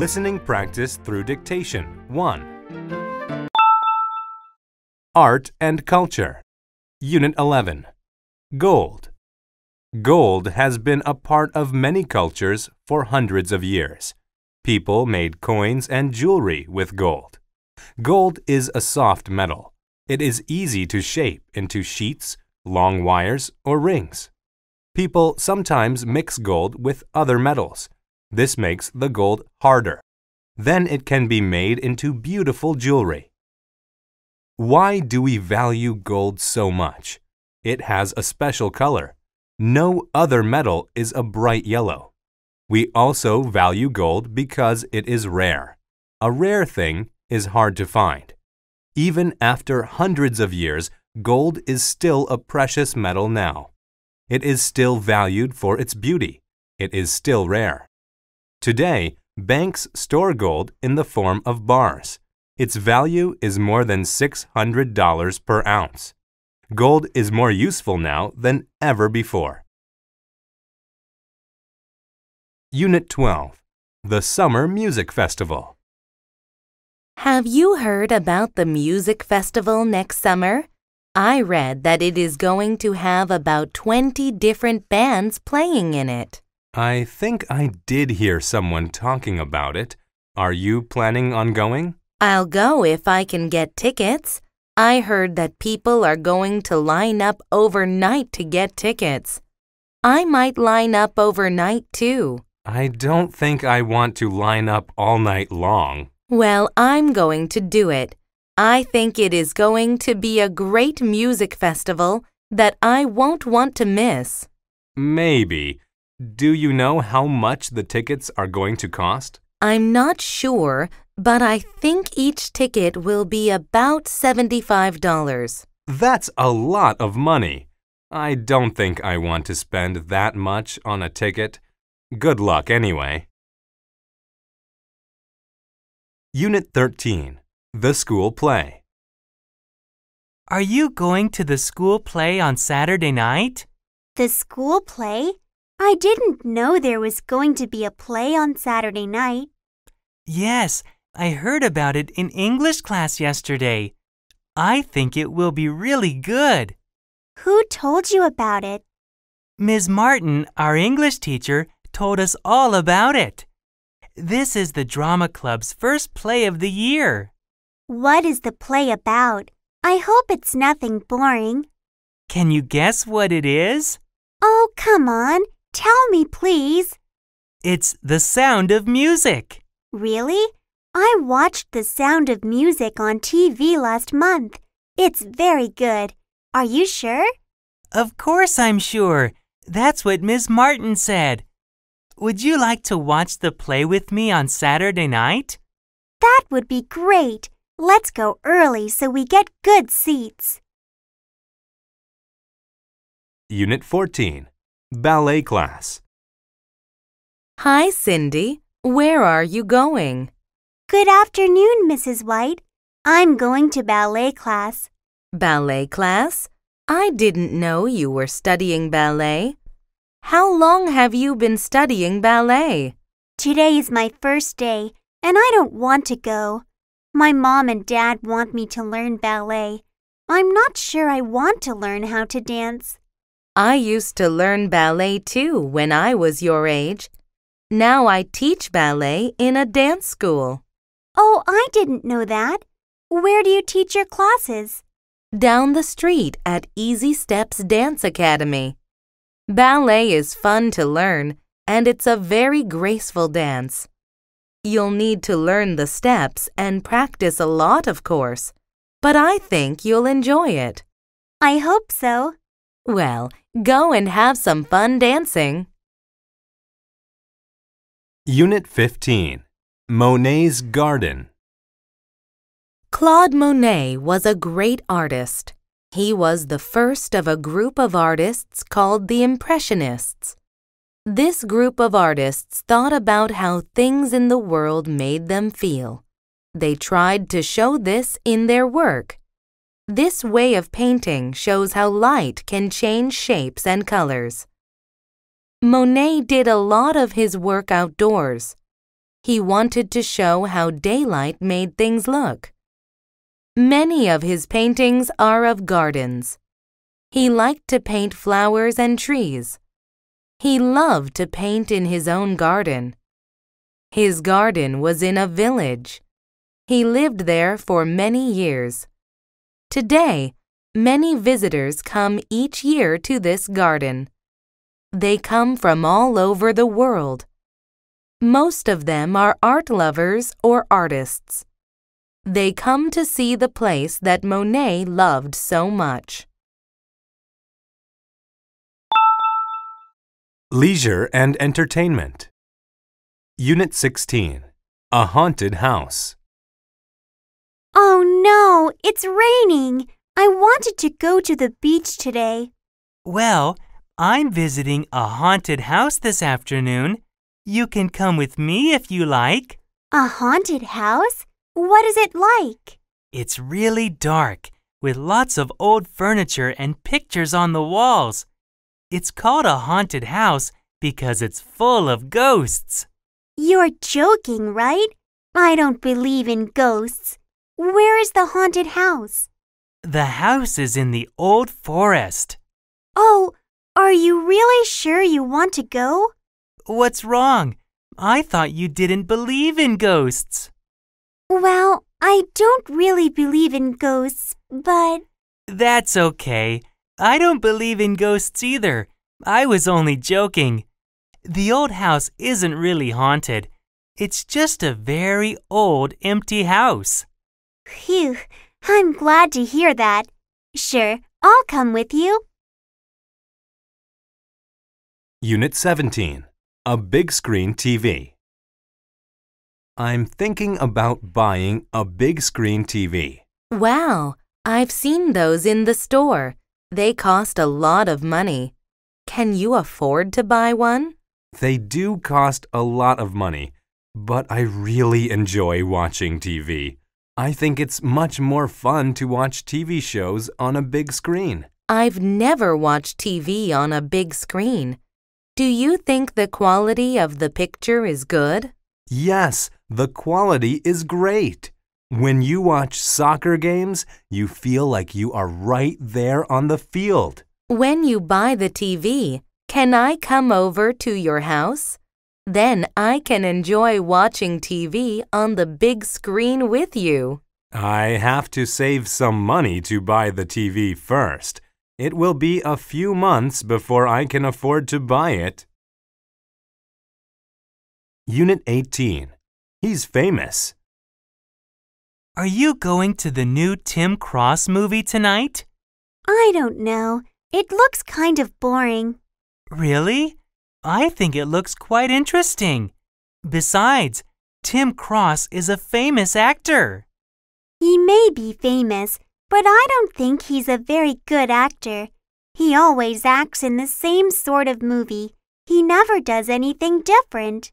Listening practice through dictation 1. Art and Culture. Unit 11. Gold. Gold has been a part of many cultures for hundreds of years. People made coins and jewelry with gold. Gold is a soft metal. It is easy to shape into sheets, long wires, or rings. People sometimes mix gold with other metals. This makes the gold harder. Then it can be made into beautiful jewelry. Why do we value gold so much? It has a special color. No other metal is a bright yellow. We also value gold because it is rare. A rare thing is hard to find. Even after hundreds of years, gold is still a precious metal now. It is still valued for its beauty. It is still rare. Today, banks store gold in the form of bars. Its value is more than $600 per ounce. Gold is more useful now than ever before. Unit 12 The Summer Music Festival. Have you heard about the music festival next summer? I read that it is going to have about 20 different bands playing in it. I think I did hear someone talking about it. Are you planning on going? I'll go if I can get tickets. I heard that people are going to line up overnight to get tickets. I might line up overnight too. I don't think I want to line up all night long. Well, I'm going to do it. I think it is going to be a great music festival that I won't want to miss. Maybe. Do you know how much the tickets are going to cost? I'm not sure, but I think each ticket will be about $75. That's a lot of money. I don't think I want to spend that much on a ticket. Good luck anyway. Unit 13 The School Play. Are you going to the school play on Saturday night? The school play? I didn't know there was going to be a play on Saturday night. Yes, I heard about it in English class yesterday. I think it will be really good. Who told you about it? Ms. Martin, our English teacher, told us all about it. This is the drama club's first play of the year. What is the play about? I hope it's nothing boring. Can you guess what it is? Oh, come on. Tell me, please. It's The Sound of Music. Really? I watched The Sound of Music on TV last month. It's very good. Are you sure? Of course I'm sure. That's what Miss Martin said. Would you like to watch the play with me on Saturday night? That would be great. Let's go early so we get good seats. Unit 14 Ballet Class. Hi, Cindy. Where are you going? Good afternoon, Mrs. White. I'm going to ballet class. Ballet class? I didn't know you were studying ballet. How long have you been studying ballet? Today is my first day, and I don't want to go. My mom and dad want me to learn ballet. I'm not sure I want to learn how to dance. I used to learn ballet too when I was your age. Now I teach ballet in a dance school. Oh, I didn't know that. Where do you teach your classes? Down the street at Easy Steps Dance Academy. Ballet is fun to learn, and it's a very graceful dance. You'll need to learn the steps and practice a lot, of course, but I think you'll enjoy it. I hope so. Well, go and have some fun dancing. Unit 15 Monet's Garden. Claude Monet was a great artist. He was the first of a group of artists called the Impressionists. This group of artists thought about how things in the world made them feel. They tried to show this in their work. This way of painting shows how light can change shapes and colors. Monet did a lot of his work outdoors. He wanted to show how daylight made things look. Many of his paintings are of gardens. He liked to paint flowers and trees. He loved to paint in his own garden. His garden was in a village. He lived there for many years. Today, many visitors come each year to this garden. They come from all over the world. Most of them are art lovers or artists. They come to see the place that Monet loved so much. Leisure and Entertainment. Unit 16. A Haunted House. Oh no, it's raining. I wanted to go to the beach today. Well, I'm visiting a haunted house this afternoon. You can come with me if you like. A haunted house? What is it like? It's really dark, with lots of old furniture and pictures on the walls. It's called a haunted house because it's full of ghosts. You're joking, right? I don't believe in ghosts. Where is the haunted house? The house is in the old forest. Oh, are you really sure you want to go? What's wrong? I thought you didn't believe in ghosts. Well, I don't really believe in ghosts, but. That's okay. I don't believe in ghosts either. I was only joking. The old house isn't really haunted. It's just a very old, empty house. Phew, I'm glad to hear that. Sure, I'll come with you. Unit 17. A Big Screen TV. I'm thinking about buying a big screen TV. Wow, I've seen those in the store. They cost a lot of money. Can you afford to buy one? They do cost a lot of money, but I really enjoy watching TV. I think it's much more fun to watch TV shows on a big screen. I've never watched TV on a big screen. Do you think the quality of the picture is good? Yes, the quality is great. When you watch soccer games, you feel like you are right there on the field. When you buy the TV, can I come over to your house? Then I can enjoy watching TV on the big screen with you. I have to save some money to buy the TV first. It will be a few months before I can afford to buy it. Unit 18. He's famous. Are you going to the new Tim Cross movie tonight? I don't know. It looks kind of boring. Really? I think it looks quite interesting. Besides, Tim Cross is a famous actor. He may be famous, but I don't think he's a very good actor. He always acts in the same sort of movie. He never does anything different.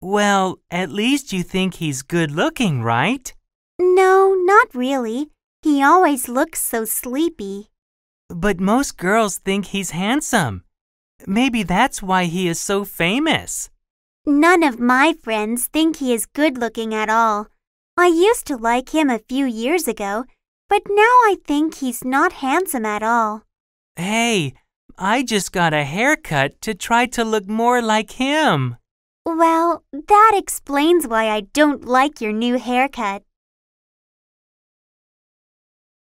Well, at least you think he's good looking, right? No, not really. He always looks so sleepy. But most girls think he's handsome. Maybe that's why he is so famous. None of my friends think he is good looking at all. I used to like him a few years ago, but now I think he's not handsome at all. Hey, I just got a haircut to try to look more like him. Well, that explains why I don't like your new haircut.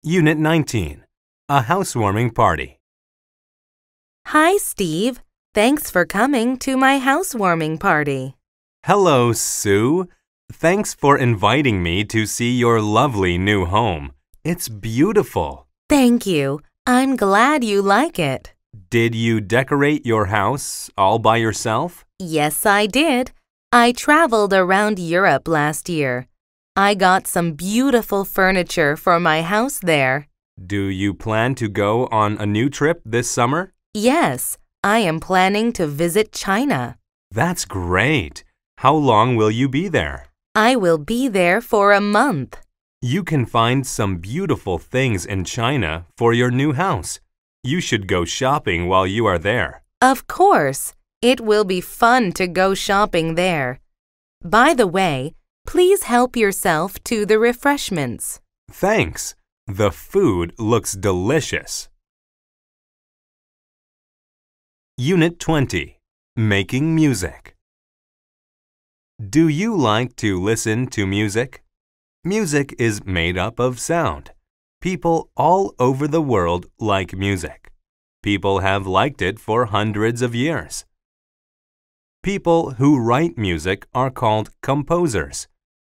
Unit 19. A housewarming party. Hi, Steve. Thanks for coming to my housewarming party. Hello, Sue. Thanks for inviting me to see your lovely new home. It's beautiful. Thank you. I'm glad you like it. Did you decorate your house all by yourself? Yes, I did. I traveled around Europe last year. I got some beautiful furniture for my house there. Do you plan to go on a new trip this summer? Yes, I am planning to visit China. That's great. How long will you be there? I will be there for a month. You can find some beautiful things in China for your new house. You should go shopping while you are there. Of course, it will be fun to go shopping there. By the way, please help yourself to the refreshments. Thanks. The food looks delicious. Unit 20 Making Music. Do you like to listen to music? Music is made up of sound. People all over the world like music. People have liked it for hundreds of years. People who write music are called composers.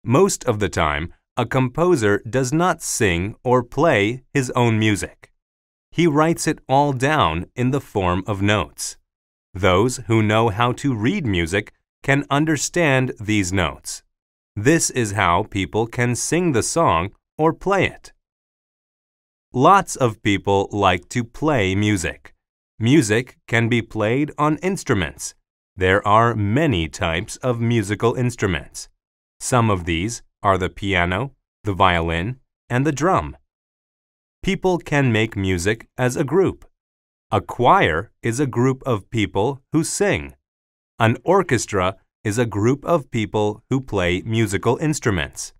Most of the time, a composer does not sing or play his own music. He writes it all down in the form of notes. Those who know how to read music can understand these notes. This is how people can sing the song or play it. Lots of people like to play music. Music can be played on instruments. There are many types of musical instruments. Some of these are the piano, the violin, and the drum. People can make music as a group. A choir is a group of people who sing. An orchestra is a group of people who play musical instruments.